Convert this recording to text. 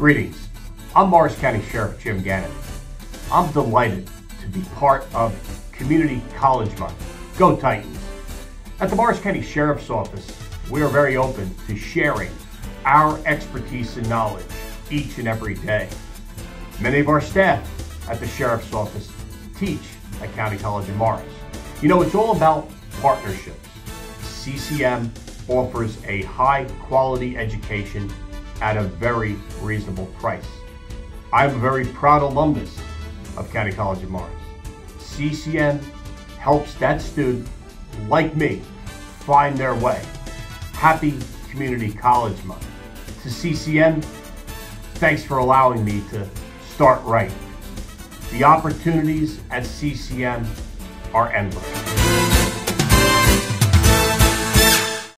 Greetings. I'm Morris County Sheriff Jim Gannon. I'm delighted to be part of Community College Month. Go Titans! At the Morris County Sheriff's Office, we are very open to sharing our expertise and knowledge each and every day. Many of our staff at the Sheriff's Office teach at County College in Morris. You know, it's all about partnerships. CCM offers a high quality education at a very reasonable price. I'm a very proud alumnus of County College of Morris. CCM helps that student, like me, find their way. Happy Community College Month. To CCM, thanks for allowing me to start right. The opportunities at CCM are endless.